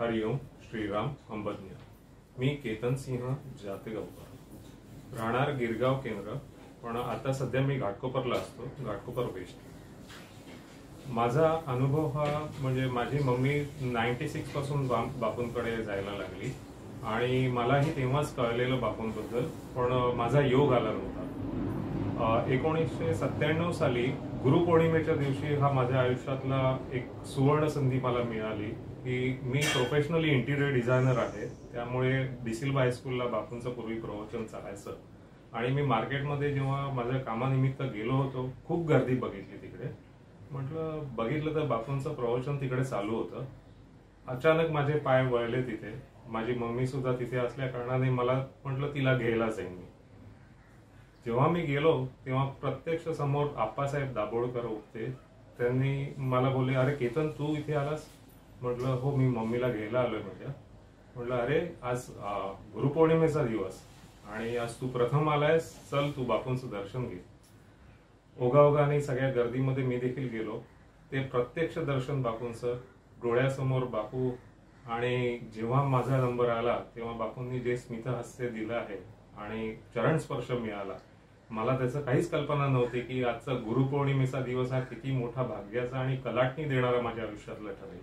हरिओम श्रीराम अंबज्ञ। मी केतन सिंह जातेगावकर राहणार गिरगाव केंद्र पण आता सध्या मी घाटकोपरला असतो घाटकोपर वेस्ट. माझा अनुभव हा म्हणजे माझी मम्मी नाईन्टी सिक्सपासून बापूंकडे जायला लागली. आणि मलाही तेव्हाच कळलेलं बापूंबद्दल पण माझा योग आला नव्हता. एकोणीसशे सत्त्याण्णव साली गुरुपौर्णिमेच्या दिवशी हा माझ्या आयुष्यातला एक सुवर्ण संधी मला मिळाली की मी प्रोफेशनली इंटिरियर डिझायनर आहे. त्यामुळे डिसिल्वा हायस्कूलला बापूंचं पूर्वी प्रवचन चालायचं. आणि मी मार्केटमध्ये जेव्हा माझ्या कामानिमित्त गेलो होतो खूप गर्दी बघितली तिकडे. म्हटलं बघितलं तर बापूंचं प्रवचन तिकडे चालू होतं. अचानक माझे पाय वळले तिथे. माझी मम्मी सुद्धा तिथे असल्या कारणाने मला म्हटलं तिला घ्यायला जाईन मी. जेव्हा मी गेलो तेव्हा प्रत्यक्ष समोर आप्पासाहेब दाभोळकर होते. त्यांनी मला बोलले अरे केतन तू इथे आलास? म्हटलं हो मी मम्मीला घ्यायला आलोय माझ्या म्हटलं अरे आज गुरुपौर्णिमेचा दिवस आणि आज तू प्रथम आलायस चल तू बापूंचं दर्शन घे. ओघाओघाने सगळ्या गर्दीमध्ये मी देखील गेलो. ते प्रत्यक्ष दर्शन बापूंचं डोळ्यासमोर बापू आणि जेव्हा माझा नंबर आला तेव्हा बापूंनी जे स्मितहास्य दिलं आहे आणि चरण स्पर्श मिळाला. मला त्याचं काहीच कल्पना नव्हती की आजचा गुरुपौर्णिमेचा दिवस हा किती मोठा भाग्याचा आणि कलाटणी देणारा माझ्या आयुष्यातला ठरेल.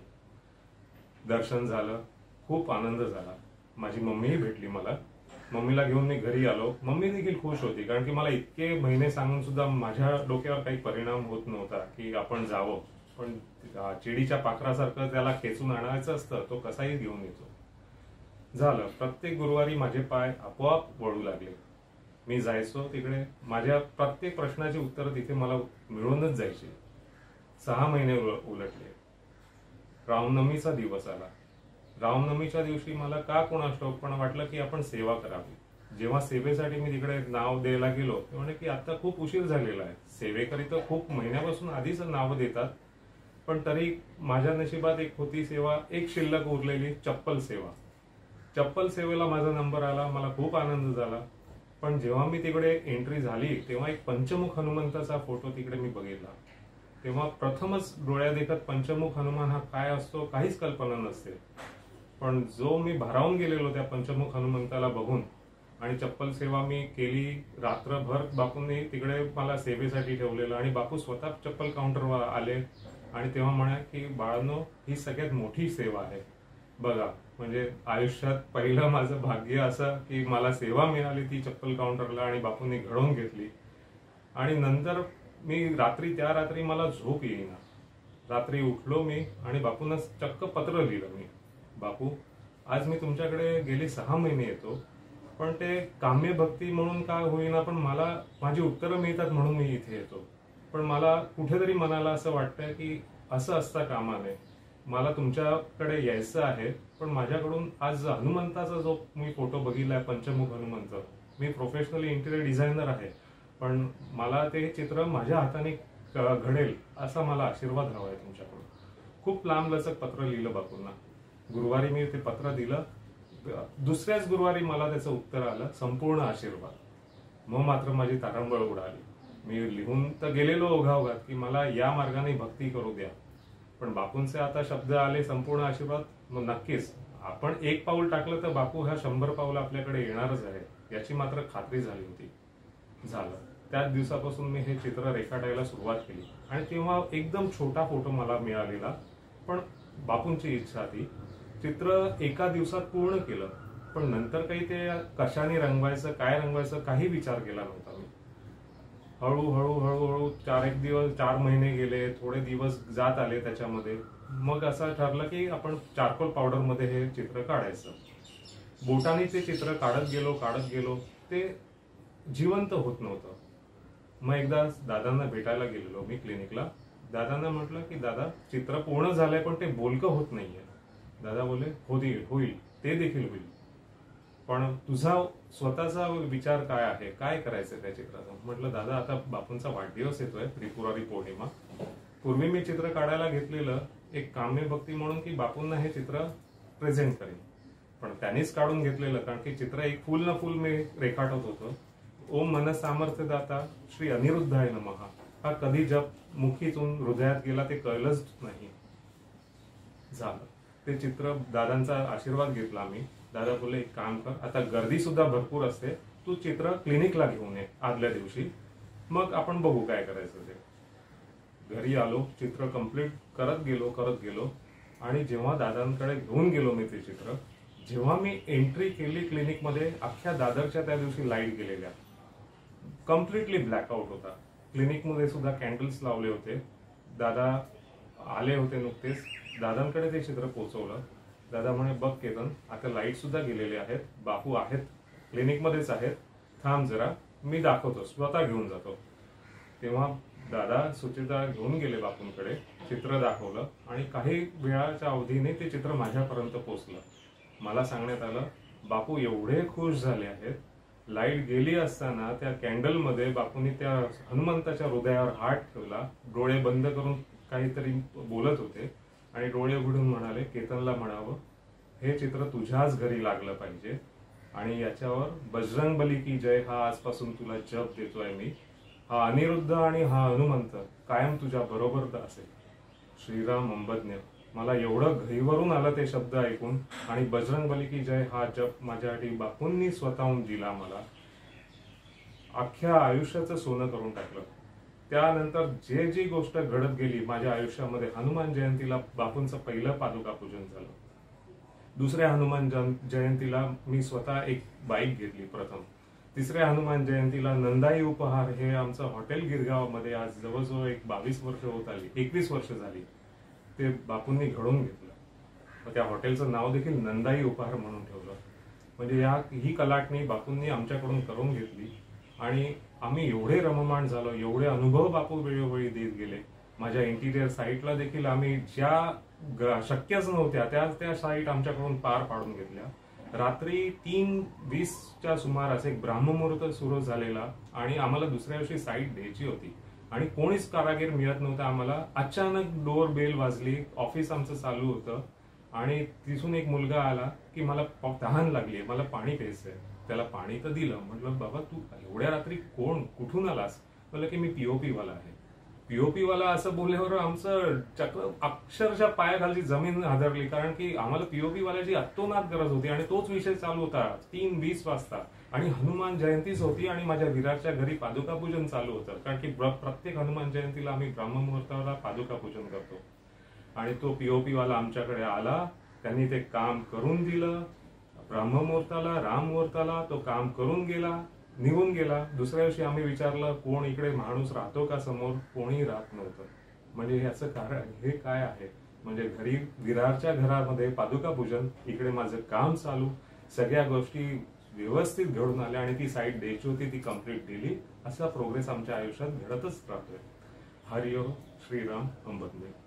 दर्शन झालं खूप आनंद झाला. माझी मम्मीही भेटली मला. मम्मीला घेऊन मी घरी आलो. मम्मी देखील खुश होती कारण की मला इतके महिने सांगून सुद्धा माझ्या डोक्यावर काही परिणाम होत नव्हता की आपण जावं. पण चिडीच्या पाखरासारखं त्याला खेचून आणायचं असतं तो कसाही घेऊन येतो. झालं. प्रत्येक गुरुवारी माझे पाय आपोआप वळू लागले. मी जायचो तिकडे. माझ्या प्रत्येक प्रश्नाची उत्तरं तिथे मला मिळूनच जायची. सहा महिने उल- उलटले. रामनवमीचा दिवस आला. रामनवमीच्या दिवशी मला का कोणास ठाऊक पण वाटलं की आपण सेवा करावी. जेव्हा सेवेसाठी मी तिकडे नाव द्यायला गेलो ते म्हणे की आता खूप उशीर झालेला आहे. सेवेकरिता खूप महिन्यापासून आधीच नावं देतात पण तरी माझ्या नशिबात एक होती सेवा एक शिल्लक उरलेली चप्पल सेवा. चप्पल सेवेला माझा नंबर आला मला खूप आनंद झाला. पण जेव्हा मी तिकडे एंट्री झाली तेव्हा एक पंचमुख हनुमंताचा फोटो तिकडे मी बघितला. तेव्हा प्रथमच डोळ्या देखत पंचमुख हनुमान हा काय असतो काहीच कल्पना नसते. पण जो मी भारावून गेलेलो त्या पंचमुख हनुमंताला बघून आणि चप्पल सेवा मी केली रात्रभर बापूंनी तिकडे मला सेवेसाठी ठेवलेलं आणि बापू स्वतः चप्पल काउंटरवर आले आणि तेव्हा म्हणा की बाळांनो ही सगळ्यात मोठी सेवा आहे. बघा म्हणजे आयुष्यात पहिलं माझं भाग्य असं की मला सेवा मिळाली ती चप्पल काउंटरला आणि बापूंनी घडवून घेतली. आणि नंतर मी रात्री त्या रात्री मला झोप येईना. रात्री उठलो मी आणि बापूंना चक्क पत्र लिहिलं मी. बापू आज मी तुमच्याकडे गेली सहा महिने येतो पण ते काम्य भक्ती म्हणून का होईना पण मला माझी उत्तरं मिळतात म्हणून मी इथे येतो. पण मला कुठेतरी मनाला असं वाटतं की असं असता कामा नये मला तुमच्याकडे यायचं आहे पण माझ्याकडून आज हनुमंताचा जो मी फोटो बघितलाय पंचमुख हनुमंत मी प्रोफेशनली इंटिरियर डिझायनर आहे पण मला ते चित्र माझ्या हाताने घडेल असा मला आशीर्वाद हवा आहे तुमच्याकडून. खूप लांब लचक पत्र लिहिलं बापूंना. गुरुवारी मी ते पत्र दिलं. दुसऱ्याच गुरुवारी मला त्याचं उत्तर आलं संपूर्ण आशीर्वाद. मग मात्र माझी तारांबळ उडाली. मी लिहून तर गेलेलो ओघावघात की मला या मार्गाने भक्ती करू द्या. पण बापूंचे आता शब्द आले संपूर्ण आशीर्वाद मग नक्कीच आपण एक पाऊल टाकलं तर बापू ह्या शंभर पाऊल आपल्याकडे येणारच आहे याची मात्र खात्री झाली होती. झालं. त्याच दिवसापासून मी हे चित्र रेखाटायला सुरुवात केली. आणि तेव्हा एकदम छोटा फोटो मला मिळालेला पण बापूंची इच्छा ती. चित्र एका दिवसात पूर्ण केलं पण नंतर काही ते कशाने रंगवायचं काय रंगवायचं काही विचार केला नव्हता मी. हळूहळू हळूहळू चार एक दिवस चार महिने गेले थोडे दिवस जात आले त्याच्यामध्ये. मग असं ठरलं की आपण चारकोल पावडरमध्ये हे चित्र काढायचं. बोटाने ते चित्र काढत गेलो काढत गेलो ते जिवंत होत नव्हतं. मग एकदा दादांना भेटायला गेलेलो मी क्लिनिकला. दादांना म्हटलं की दादा चित्र पूर्ण झालंय पण ते बोलकं होत नाहीये. दादा बोले होईल होईल. ते देखील होईल. पण तुझा स्वतःचा विचार काय आहे? काय करायचं त्या चित्राचा म्हटलं दादा आता बापूंचा वाढदिवस येतोय त्रिपुरारी पौर्णिमा. पूर्वी मी चित्र काढायला घेतलेलं एक काम्य भक्ती म्हणून की बापूंना हे चित्र प्रेझेंट करेन. पण त्यांनीच काढून घेतलेलं कारण की चित्र एक फुल न फुल मी रेखाटत होतो. ओम मन सामर्थ्य दाता श्री अनिरुद्धाय नमहा हा कधी जप मुखीतून हृदयात गेला ते कळलंच नाही. झालं. ते चित्र दादांचा आशीर्वाद घेतला आम्ही. दादा बोलले एक काम कर आता गर्दी सुद्धा भरपूर असते. तू चित्र क्लिनिकला घेऊन ये आदल्या दिवशी. मग आपण बघू काय करायचं ते. घरी आलो चित्र कंप्लीट करत गेलो करत गेलो. आणि जेव्हा दादांकडे घेऊन गेलो मी ते चित्र जेव्हा मी एंट्री केली क्लिनिकमध्ये अख्ख्या दादरच्या त्या दिवशी लाइट गेलेल्या. कम्प्लिटली ब्लॅकआउट होता. क्लिनिकमध्ये सुद्धा कॅन्डल्स लावले होते. दादा आले होते नुकतेच. दादांकडे ते चित्र पोचवलं. दादा म्हणे बघ केतन आता लाइट सुद्धा गेलेले आहेत बापू आहेत क्लिनिकमध्येच आहेत थांब जरा मी दाखवतो स्वतः घेऊन जातो. तेव्हा दादा सुचिता घेऊन गेले बापूंकडे चित्र दाखवलं आणि काही वेळाच्या अवधीने ते चित्र माझ्यापर्यंत पोचलं. मला सांगण्यात आलं बापू एवढे खुश झाले आहेत लाइट गेली असताना त्या कॅन्डलमध्ये बापूंनी त्या हनुमंताच्या हृदयावर हात ठेवला डोळे बंद करून काहीतरी बोलत होते. आणि डोळे उघडून म्हणाले केतनला म्हणावं हे चित्र तुझ्याच घरी लागलं पाहिजे आणि याच्यावर बजरंग बली की जय हा आजपासून तुला जप देतोय मी. हा अनिरुद्ध आणि हा हनुमंत कायम तुझ्या बरोबर असेल. श्रीराम अंबज्ञ मला एवढं घरीवरून आलं ते शब्द ऐकून आणि बजरंग बली की जय हा जप माझ्यासाठी बापूंनी स्वतःहून दिला मला. अख्ख्या आयुष्याचं सोनं करून टाकलं. त्यानंतर जे जी गोष्ट घडत गेली माझ्या आयुष्यामध्ये हनुमान जयंतीला बापूंचं पहिलं पादुका पूजन झालं. दुसऱ्या हनुमान जयंतीला मी स्वतः एक बाईक घेतली प्रथम. तिसऱ्या हनुमान जयंतीला नंदाई उपहार हे आमचं हॉटेल गिरगावमध्ये आज जवळजवळ एक बावीस वर्ष होत आली एकवीस वर्ष झाली. ते बापूंनी घडवून घेतलं. मग त्या हॉटेलचं नाव देखील नंदाई उपहार म्हणून ठेवलं. म्हणजे या ही कलाटणी बापूंनी आमच्याकडून करून घेतली. आणि आम्ही एवढे रममाण झालो एवढे अनुभव बापू वेळोवेळी देत गेले. माझ्या इंटिरियर साईटला देखील आम्ही ज्या शक्यच नव्हत्या त्या त्या साईट आमच्याकडून पार पाडून घेतल्या. रात्री तीन वीसच्या सुमारास एक ब्राह्ममुहूर्त सुरू झालेला आणि आम्हाला दुसऱ्या दिवशी साईट द्यायची होती. आणि कोणीच कारागीर मिळत नव्हता आम्हाला अचानक डोअर बेल वाजली ऑफिस आमचं चालू होतं. आणि तिथून एक मुलगा आला की मला प- तहान लागली मला पाणी प्यायचंय. त्याला पाणी तर दिलं. म्हटलं बाबा तू एवढ्या रात्री कोण? कुठून आलास? म्हटलं की मी पीओपी वाला आहे. पीओपी वाला असं बोलल्यावर आमचं चक्र अक्षरशः पायाखालची जमीन हादरली. कारण की आम्हाला पीओपी वाल्याची अत्तोनात गरज होती आणि तोच विषय चालू होता. तीन वीस वाजता. आणि हनुमान जयंतीच होती आणि माझ्या विराटच्या घरी पादुका पूजन चालू होतं. कारण की प्रत्येक हनुमान जयंतीला आम्ही ब्रह्ममुहूर्ताला पादुका पूजन करतो. आणि तो पीओपी वाला आमच्याकडे आला. त्यांनी ते काम करून दिलं. ब्रह्ममुहूर्ताला राम मुहूर्ताला तो काम करून गेला निघून गेला. दुसऱ्या दिवशी आम्ही विचारलं कोण इकडे माणूस राहतो का समोर? कोणी राहत नव्हतं. म्हणजे याचं कारण हे काय आहे? म्हणजे घरी विरारच्या घरामध्ये पादुका पूजन इकडे माझं काम चालू. सगळ्या गोष्टी व्यवस्थित घडून आल्या आणि ती साईट द्यायची होती ती कंप्लीट दिली. असा प्रोग्रेस आमच्या आयुष्यात घडतच राहतोय. हरिओ श्रीराम अंबदने